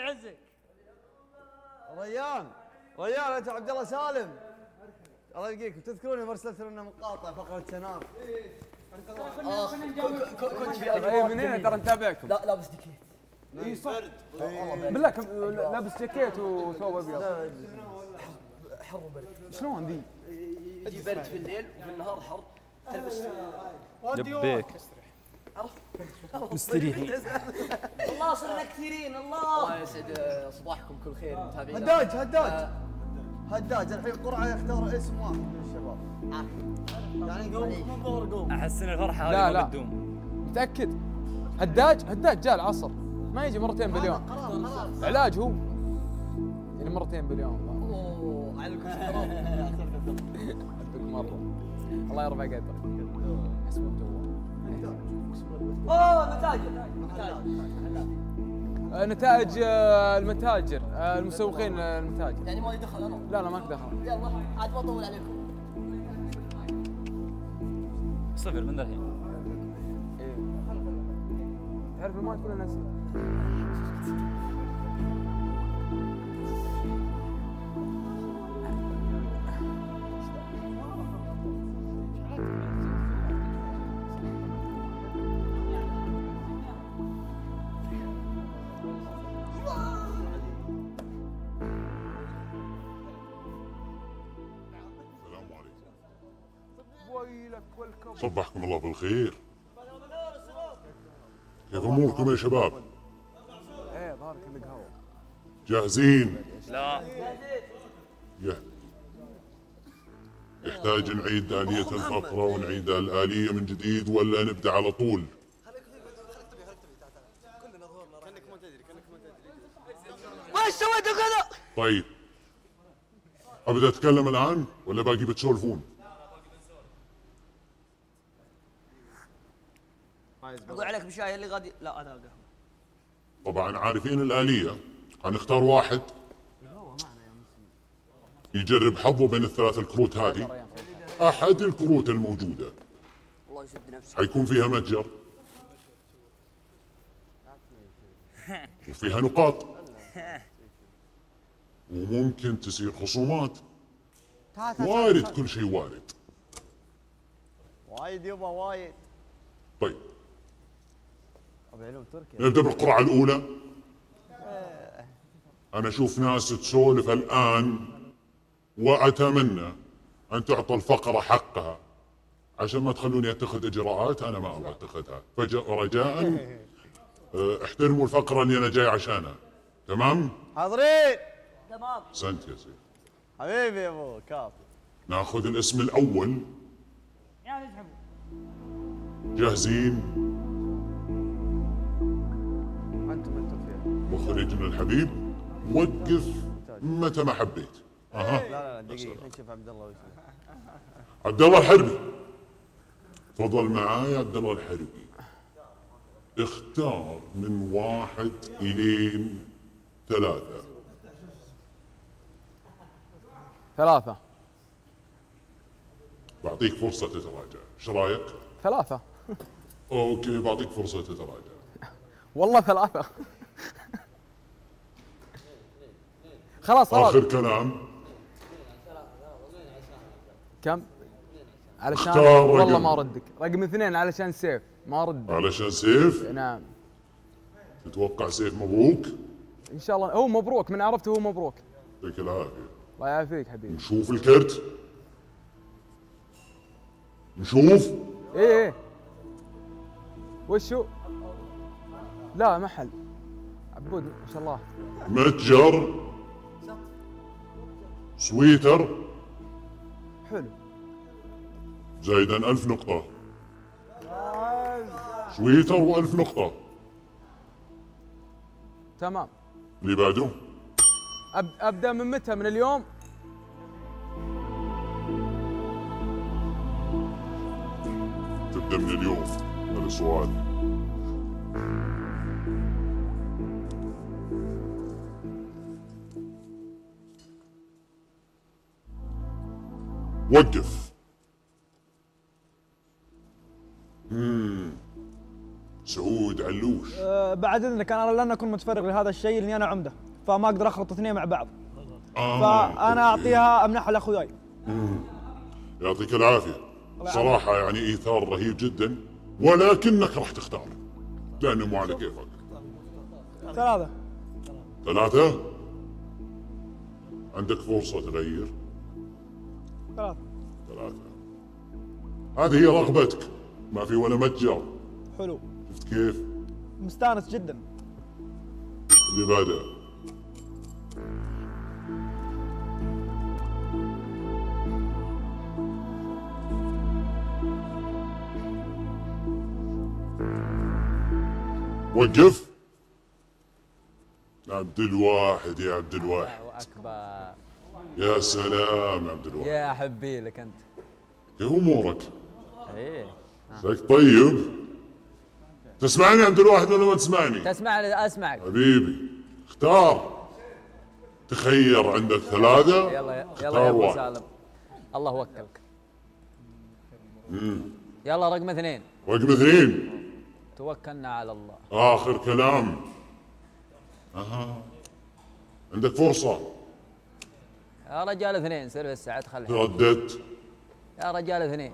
يعزك ريان ريان أنت عبد الله سالم. الله يلقيكم تذكرون يوم ارسلت لنا مقاطع فقرة سناب. كنت في اي اجواء منين؟ ترى نتابعكم. لا لابس جاكيت إي صح. بالله كم- لابس جاكيت وثوب أبيض. حر وبرد. شلون ذي؟ يجي برد في الليل وفي النهار حر. تلبس لبيك مستريحين. الله صرنا كثيرين الله. الله يسعد آه، صباحكم كل خير متابعين. هداج هداج. هداج الحين قرعه يختار اسم واحد من الشباب. يعني قوم من ظهر قوم. أحس إن الفرحة لا، هذه لا. بتدوم. متأكد؟ هداج هداج جاء العصر. ما يجي مرتين باليوم. علاج هو. يعني مرتين باليوم. أوه على احبك مرة. الله يرفع قدرك الجوال اوه متاجر نتائج آه، المتاجر آه، المسوقين آه، المتاجر. يعني ما لي دخل أنا. لا لا ماك دخل. يلا عاد ما اطول عليكم. صفر من الحين. إيه. تعرف الماي كله نازل صبحكم الله بالخير. كيف اموركم يا شباب؟ إيه ظهرك اللي قهوه جاهزين؟ لا. يحتاج نعيد آلية الفقرة ونعيد الآلية من جديد ولا نبدأ على طول؟ وش سويتوا كذا؟ طيب. أبدأ أتكلم الآن ولا باقي بتسولفون أقول عليك بشاي اللي غادي. لا أنا قهوه طبعا عارفين الآلية. هنختار واحد. يجرب حظه بين الثلاث الكروت هذه. أحد الكروت الموجودة. الله يسد نفسك حيكون فيها متجر. وفيها نقاط. وممكن تصير خصومات. وارد كل شيء وارد وايد يبا وايد. طيب. تركيا نبدأ بالقرعة الأولى؟ أنا أشوف ناس تسولف الآن وأتمنى أن تعطى الفقرة حقها. عشان ما تخلوني أتخذ إجراءات أنا ما أبغى أتخذها. فرجاء آه، احترموا الفقرة اللي أنا جاي عشانها تمام؟ حاضرين. تمام. سنت يا سيدي. حبيبي يا أبو كاف ناخذ الاسم الأول. يعني اسحبوا جاهزين؟ مخرجنا الحبيب وقف متى ما حبيت. أها. لا لا دقيقة نشوف عبد الله وش عبد الله الحربي. تفضل معاي عبد الله الحربي. اختار من واحد إلين ثلاثة. ثلاثة. بعطيك فرصة تتراجع. إيش رأيك؟ ثلاثة. أوكي بعطيك فرصة تتراجع. والله ثلاثة. خلاص خلاص. آخر كلام. كم؟ علشان والله. ما اردك رقم اثنين علشان سيف. ما ارد علشان سيف؟ نعم. تتوقع سيف مبروك؟ إن شاء الله. هو مبروك. من عرفته هو مبروك. يعطيك العافية. الله يعافيك حبيبي. نشوف الكرت. نشوف. إيه إيه. وشو؟ لا محل. عبود ما شاء الله. متجر. سويتر؟ حلو. زايدا ألف نقطة. سويتر وألف نقطة. تمام. اللي بعده؟ أب أبدأ من متى؟ من اليوم؟ تبدأ من اليوم. هذا سؤال وقف. مم. سعود علوش. أه بعد إذنك أنا لن أكون متفرغ لهذا الشيء لأني أنا عمدة فما أقدر أخلط اثنين مع بعض. آه. فأنا أعطيها امنحها لأخوياي. يعطيك العافية. صراحة يعني إيثار رهيب جدا ولكنك راح تختار. لأنه مو على كيفك. ثلاثة. ثلاثة؟ عندك فرصة تغير. ثلاثة. ثلاثة. هذه هي رغبتك. ما في ولا متجر. حلو. شفت كيف؟ مستانس جدا. اللي بعده. وقف. عبد الواحد يا عبد الواحد. الله أكبر. يا سلام يا عبد الواحد يا حبي لك أنت. كيف أمورك؟ إيه. لك طيب. تسمعني يا عبد الواحد ولا ما تسمعني؟ تسمع أسمعك. حبيبي اختار. تخير عندك ثلاثة يلا يلا يا أبو. سالم. الله وكلك. يلا رقم اثنين. رقم اثنين. توكلنا على الله. آخر كلام. أها. عندك فرصة. يا رجال اثنين سر الساعة خلي. ترددت يا رجال اثنين.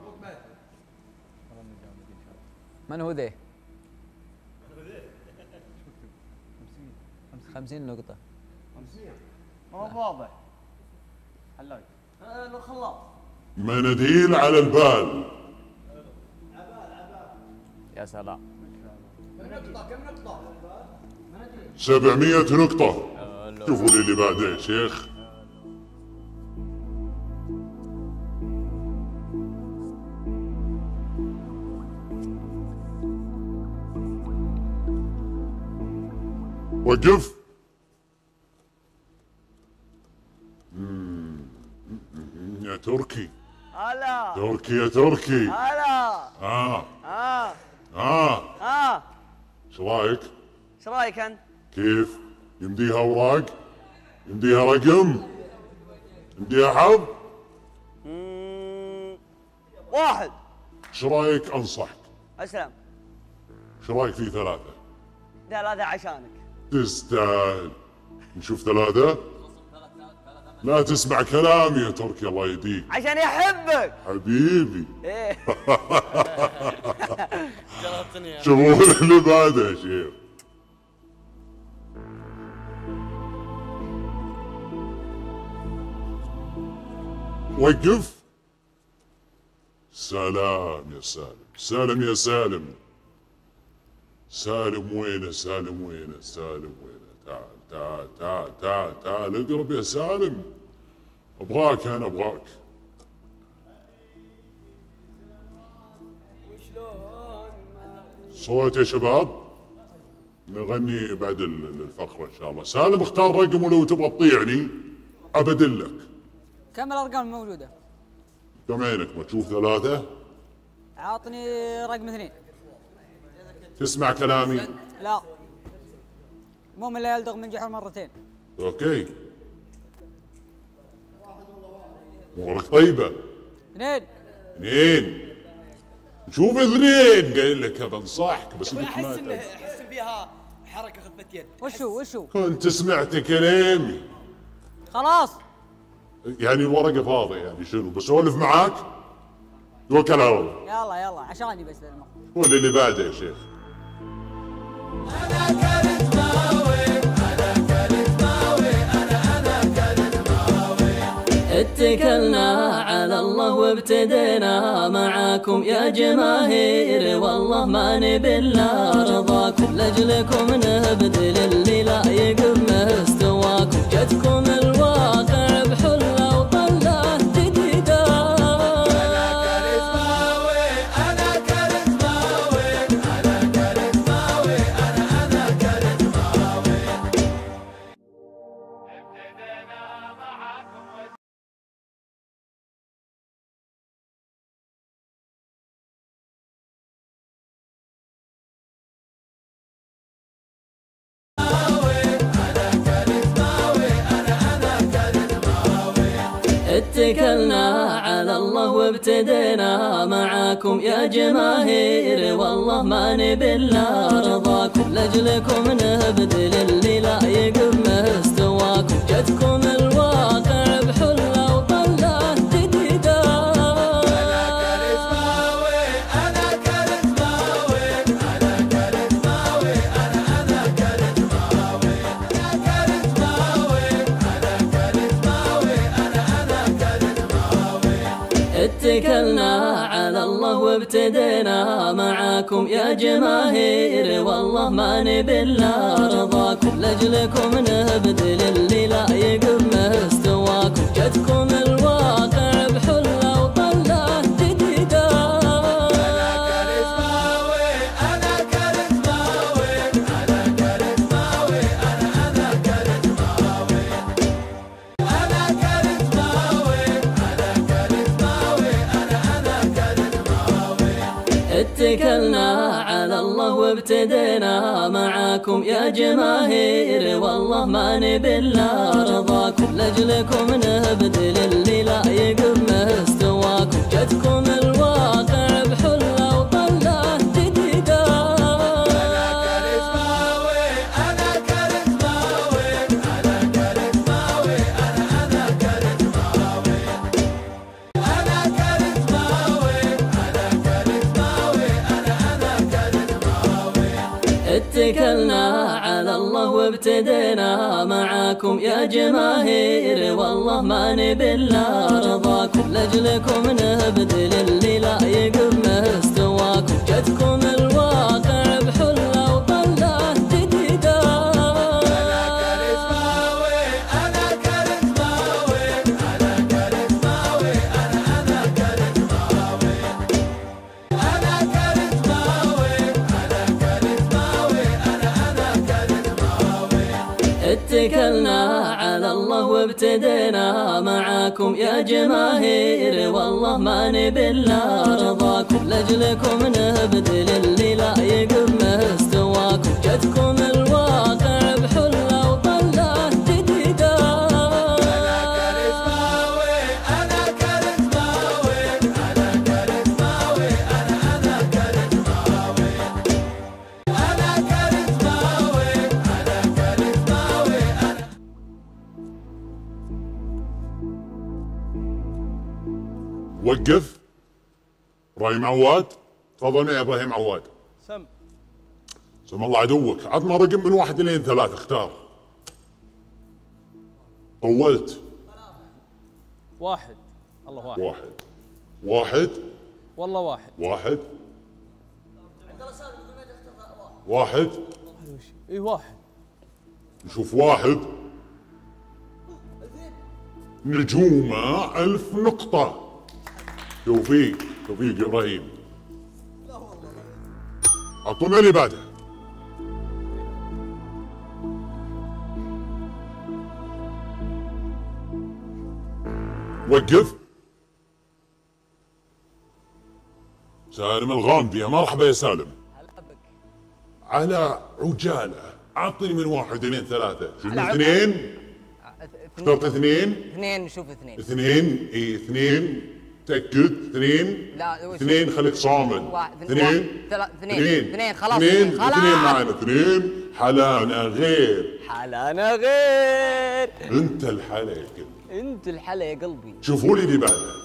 من هو ذي؟ خمسين نقطة. مو واضح. حلاق الخلاط مناديل على البال. يا سلام. سبعمية نقطة. شوفوا لي اللي بعده يا شيخ. وقف. يا تركي هلا تركي يا تركي هلا آه آه آه آه إيش رايك؟ إيش رايك أنت؟ كيف؟ يمديها أوراق؟ يمديها رقم؟ يمديها حظ؟ واحد إيش رايك أنصحك؟ أسلم إيش رايك في ثلاثة؟ لا هذا عشانك تستاهل نشوف ثلاثة؟ لا تسمع كلامي يا تركي الله يهديك. عشان يحبك. حبيبي. إيه. شوفوا اللي بعده يا شيخ. وقف. سلام يا سالم. سالم يا سالم. سالم وينه سالم وينه سالم وينه. تعال تعال تعال تعال تعال. اقرب يا سالم. أبغاك أنا أبغاك. صوت يا شباب. نغني بعد ال- الفقرة إن شاء الله. سالم اختار رقم ولو تبغى تطيعني. أبدلك كم الأرقام الموجودة؟ كم عينك ما تشوف ثلاثة. عاطني رقم اثنين. تسمع كلامي؟ لا. مو من اللي يلدغ من جحر مرتين. أوكي. أمورك طيبة. اثنين. اثنين. نشوف اثنين. قايل لك بنصحك بس قلت احس ما. أحس إن فيها حركة خفه يد. وشو وشو؟ كنت سمعت كلامي. خلاص. يعني الورقة فاضية يعني شنو؟ بسولف معاك. توكل على الله يلا يلا. عشاني بس. قول اللي بعده يا شيخ. اتكلنا على الله وابتدينا معاكم يا جماهير. والله ما نبي إلا رضاكم. لأجلكم نبذل اللي لا يقف مستواكم. جتكم الواقع بحله وابتدينا معاكم يا جماهير. والله الله ما نبي الا رضاكم لاجلكم نبذل وابتدينا معاكم يا جماهير. والله ما نبي إلا رضاكم. لأجلكم نبذل اللي لا يقف مستواكم. جتكم اتكلنا على الله وابتدينا معاكم يا جماهير. والله ما نبي رضاكم. لأجلكم نبذل اللي لا يقف مستواكم. جتكم الله وابتدينا معاكم يا جماهير. والله ما نبي إلا رضاكم. لأجلكم نبذل اللي لا يقف مستواكم جتكم الواقع بحله وابتدينا معاكم يا جماهير. والله ما نبي إلا رضاكم. لأجلكم نبذل اللي لا يقف مستواكم جتكم وقف إبراهيم عواد. تفضل يا إبراهيم عواد. سم. سم الله عدوك عطنا رقم من واحد لين ثلاث اختار. طولت. واحد. الله واحد. واحد. واحد. والله واحد. واحد. واحد. إي واحد. نشوف واحد. نجومه ألف نقطة. توفيق توفيق إبراهيم. أعطونا اللي بعده وقف. سالم الغامدي يا مرحبا يا سالم. على عجالة أعطني من واحد اثنين ثلاثة. شنو اثنين؟ اخترت اثنين؟ اثنين نشوف اثنين. اثنين؟ اي اثنين. تأكد. اثنين. لا، اثنين خليك صامد واحد- اثنين اثنين. اثنين، خلاص، اثنين اثنين، خلاص. اثنين معنا اثنين. حلانا غير. حلانا غير. انت الحلا يا قلبي. انت الحلا يا قلبي. شوفوا لي اللي بعده.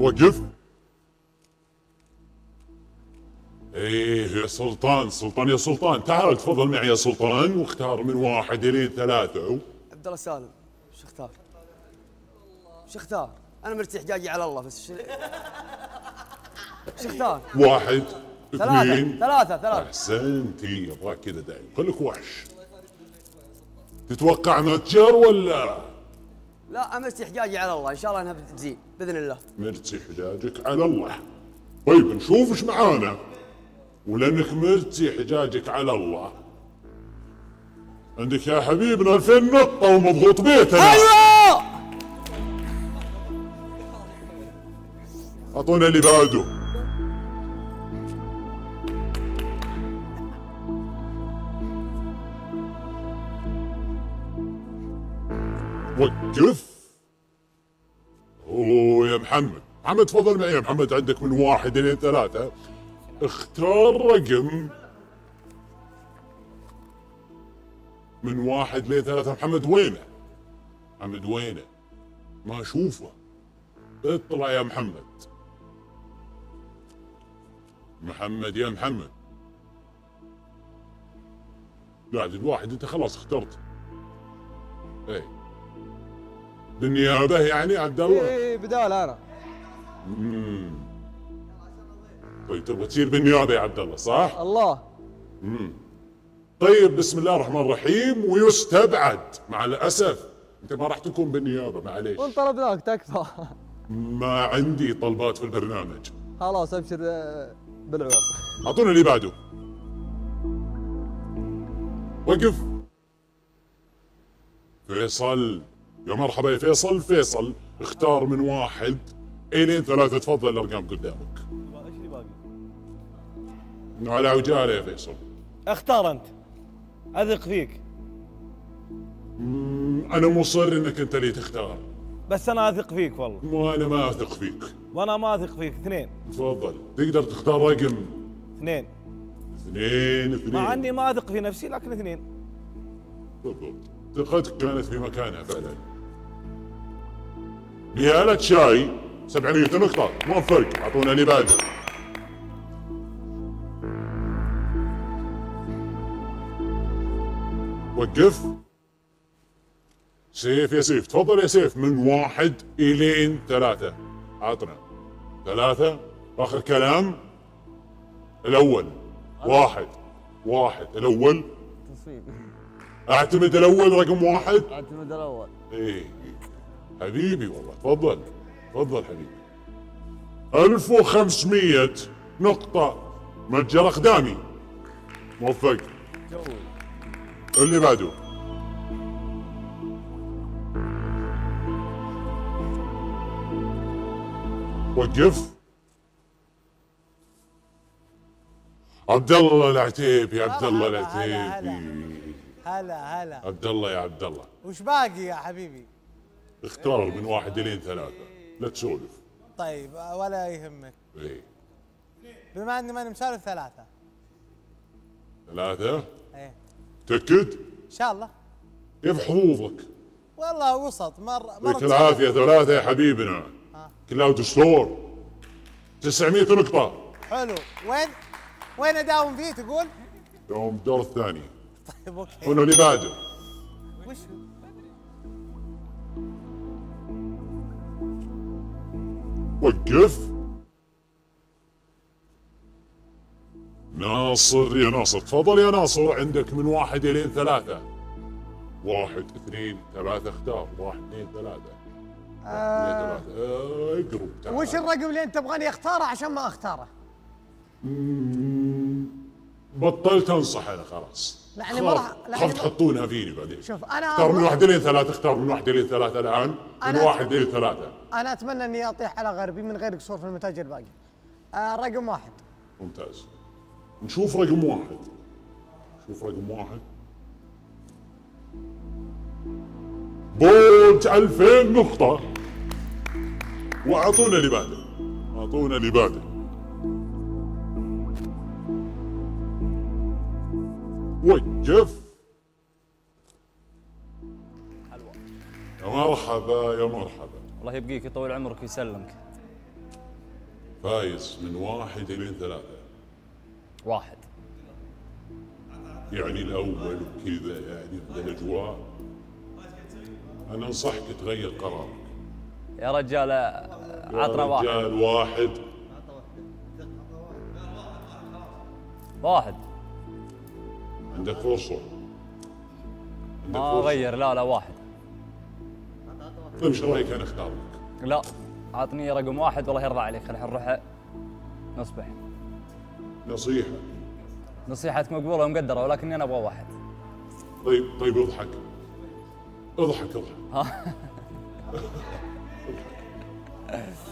وقف. يا سلطان سلطان يا سلطان. تعال تفضل معي يا سلطان. واختار من واحد الين ثلاثة. عبد الله سالم شو اختار؟ شو اختار؟ أنا مرتاح جاجي على الله بس. شو شو اختار؟ واحد اثنين. ثلاثة ثلاثة. احسنتي ابغاك كذا دايم. خليك وحش. تتوقع متجر ولا؟ لا امسي حجاجي على الله. إن شاء الله إنها بتزين بإذن الله. مرتي حجاجك على الله. طيب نشوف إيش معانا. ولانك مرتي حجاجك على الله. عندك يا حبيبنا 2000 نقطة ومضغوط بيتنا. أيوه! أعطونا اللي بعده. وقف. أوه يا محمد. محمد تفضل معي يا محمد. عندك من واحد إلى ثلاثة. اختار رقم من واحد لثلاثة محمد وينه؟ محمد وينه؟ ما أشوفه. اطلع يا محمد. محمد يا محمد. لا الواحد أنت خلاص اخترت. اي بالنيابة يعني عبد الله؟ اي بدال أنا. طيب تبغى تصير بالنيابة يا عبد الله صح؟ الله. مم. طيب بسم الله الرحمن الرحيم ويستبعد. مع الأسف أنت ما راح تكون بالنيابة معليش. وان طلبناك تكفى. ما عندي طلبات في البرنامج. خلاص أبشر آه، بالعوض أعطونا اللي بعده. وقف. فيصل. يا مرحبا يا فيصل. فيصل اختار من واحد. الين ثلاثة تفضل الأرقام قدامك؟ على عجالة يا فيصل. اختار أنت. أثق فيك. أنا مصر إنك أنت اللي تختار. بس أنا أثق فيك والله. وأنا ما أثق فيك. وأنا ما أثق فيك. اثنين. تفضل. تقدر تختار رقم. اثنين. اثنين اثنين. مع أني ما أثق في نفسي لكن اثنين. بالضبط. ثقتك كانت في مكانها فعلا. بيالة شاي 700 نقطة. موفق أعطونا اللي بعده وقف. سيف يا سيف تفضل يا سيف. من واحد إلين ثلاثة. عطنا. ثلاثة. آخر كلام. الأول. واحد. واحد. الأول. أعتمد الأول رقم واحد. أعتمد الأول. إيه. حبيبي والله. تفضل. تفضل حبيبي. 1500 نقطة. متجر أقدامي. موفق. اللي بعده. وقف عبد الله العتيبي عبد الله العتيبي. هلا هلا. عبد الله يا عبد الله. وش باقي يا حبيبي؟ اختار من واحد إلين ثلاثة. لا تسولف. طيب ولا يهمك. إيه. بما إني ماني مسولف ثلاثة. ثلاثة؟ إيه تأكد؟ إن شاء الله. كيف حظوظك؟ والله وسط مر مرة يعطيك العافية ثلاثة يا حبيبنا. Cloud Store 900 نقطة. حلو. وين وين أداوم فيه تقول؟ يوم الدور الثاني. طيب okay. هنا اللي بعده. وش؟ وقف. ناصر يا ناصر تفضل يا ناصر عندك من واحد إلين ثلاثة. واحد اثنين ثلاثة اختار. واحد اثنين ثلاثة. آه، اقرب تعال. وش الرقم اللي أنت تبغاني أختاره عشان ما أختاره؟ بطلت أنصح أنا خلاص. لأني ما راح- خاف تحطونها فيني بعدين. شوف أنا اختار من واحد إلين ثلاثة اختار من واحد إلين ثلاثة الآن. من واحد الين ثلاثة. أنا أتمنى إني أطيح على غربي من غير قصور في المتاجر الباقي. آه رقم واحد. ممتاز. نشوف رقم واحد. شوف رقم واحد. بولت 2000 نقطة. وأعطونا اللي بعده. أعطونا اللي بعده. وقف يا مرحبا يا مرحبا. الله يبقيك يطول عمرك ويسلمك. فايز من واحد إلى ثلاثة. واحد. يعني الأول وكذا يعني الاجواء أنا أنصحك تغير قرارك. يا رجال يا عطنا واحد. رجال واحد. واحد. عندك فرصة. عندك ما فرصة. غير لا لا واحد. طيب إيش رأيك أنا أختار لك؟ لا عطني رقم واحد والله يرضى عليك. الحين نروح نصبح. نصيحة. نصيحتك مقبولة ومقدرة ولكني أنا أبغى واحد. طيب طيب اضحك. اضحك اضحك.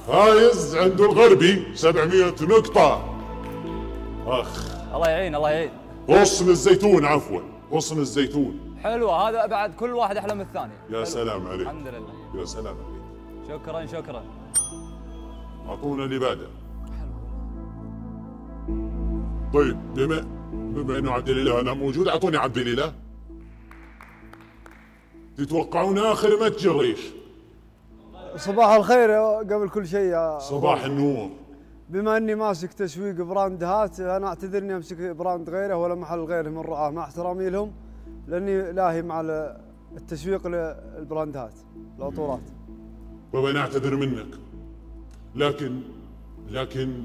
فايز عند الغربي 700 نقطة. أخ. الله يعين الله يعين. غصن الزيتون عفوا. غصن الزيتون. حلوة هذا بعد كل واحد أحلى من الثاني. يا حلو. سلام عليك. الحمد لله. يا سلام عليك. شكرا شكرا. أعطونا اللي بعده. طيب بما بما إنه عبد الإله أنا موجود؟ أعطوني عبد الإله. تتوقعون آخر متجر إيش؟ صباح الخير قبل كل شيء يا صباح النور. بما إني ماسك تسويق براندات أنا اعتذر اني أمسك براند غيره ولا محل غيره من رعاه مع احترامي لهم لأني لاهي مع ال- التسويق للبراندات العطورات طيب أنا أعتذر منك. لكن لكن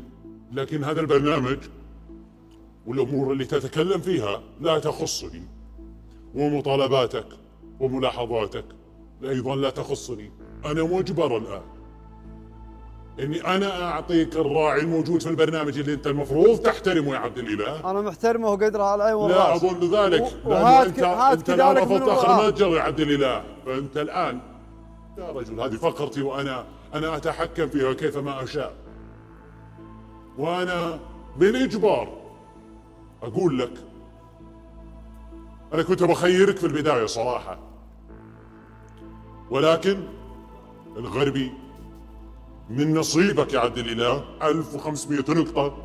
لكن هذا البرنامج والأمور اللي تتكلم فيها لا تخصني. ومطالباتك وملاحظاتك أيضا لا تخصني. أنا مجبر الآن. إني أنا أعطيك الراعي الموجود في البرنامج اللي أنت المفروض تحترمه يا عبد الإله. أنا محترمه وقدره على العين والراس لا أظن ذلك و- وهات أنت هات أنت الآن رفضت أخر. متجر يا عبد الإله. فأنت الآن يا رجل هذه فقرتي وأنا أنا أتحكم فيها كيفما أشاء. وأنا بالإجبار أقول لك أنا كنت بخيرك في البداية صراحة. ولكن الغربي من نصيبك يا عبد الإله 1500 نقطة.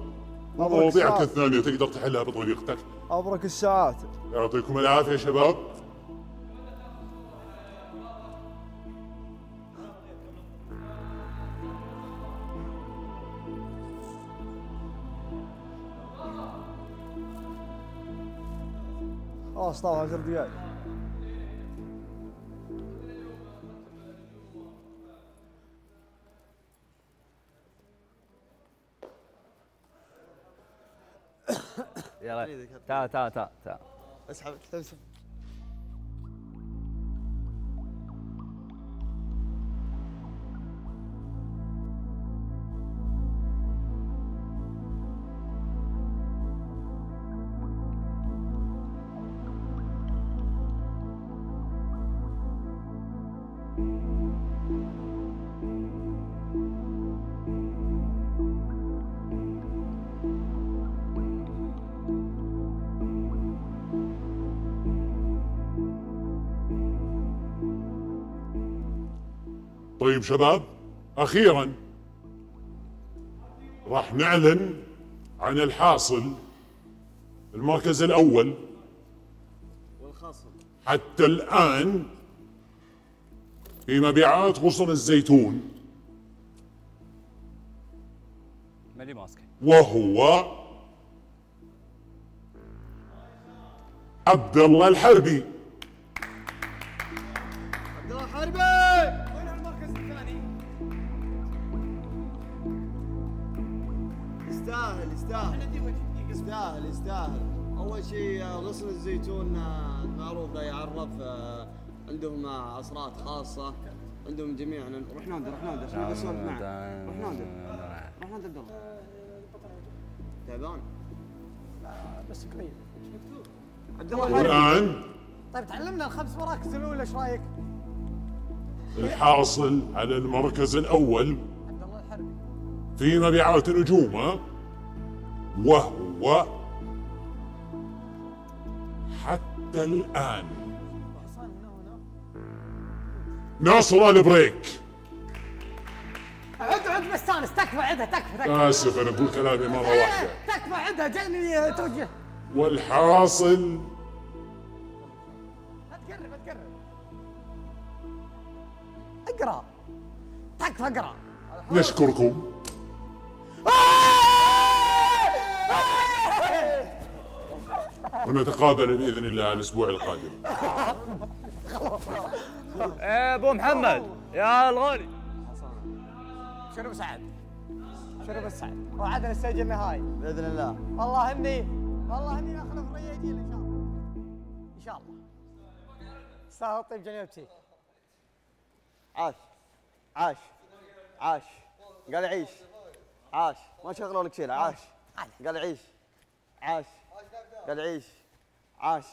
ومواضيعك الساعة. الثانية تقدر تحلها بطريقتك. أبرك الساعات. يعطيكم العافية يا شباب. خلاص طاف 10 دقائق يلا. تعال تعال تعال تعال اسحب تمسك طيب شباب أخيرا راح نعلن عن الحاصل المركز الأول والخصم حتى الآن في مبيعات غصن الزيتون. مالي ماسكه وهو عبد الله الحربي. يستاهل أول شيء آه، غصن الزيتون آه، معروف لا يعرف آه، عندهم آه، عصرات خاصة. عندهم جميع روح نادر روح نادر عشان اسولف معه روح نادر روح نادر عبد الله تعبان؟ بس كويس عبد الله والان طيب تعلمنا الخمس مراكز الأولى إيش رأيك؟ الحاصل على المركز الأول عبد الله الحربي. في مبيعات نجومه وهو حتى الآن ناصر البريك عد عد مستانس. تكفى عدها تكفى تكفى. آسف أنا أقول كلامي مرة واحدة. تكفى عدها جاني توجه. والحاصل تقرب تقرب. اقرأ. تكفى اقرأ. نشكركم. ونتقابل بإذن الله الأسبوع القادم. إيه أبو محمد يا الغالي. شنو سعد؟ شنو بس سعد؟ وعدنا الستيج النهائي بإذن الله. والله إني والله إني نخلف رياجيل إن شاء الله. إن شاء الله. استاهل طيب جنيبتي عاش. عاش. عاش. قال عيش. عاش. ما شغلوا لك شيء عاش. قال عيش. عاش. قال عيش عاش.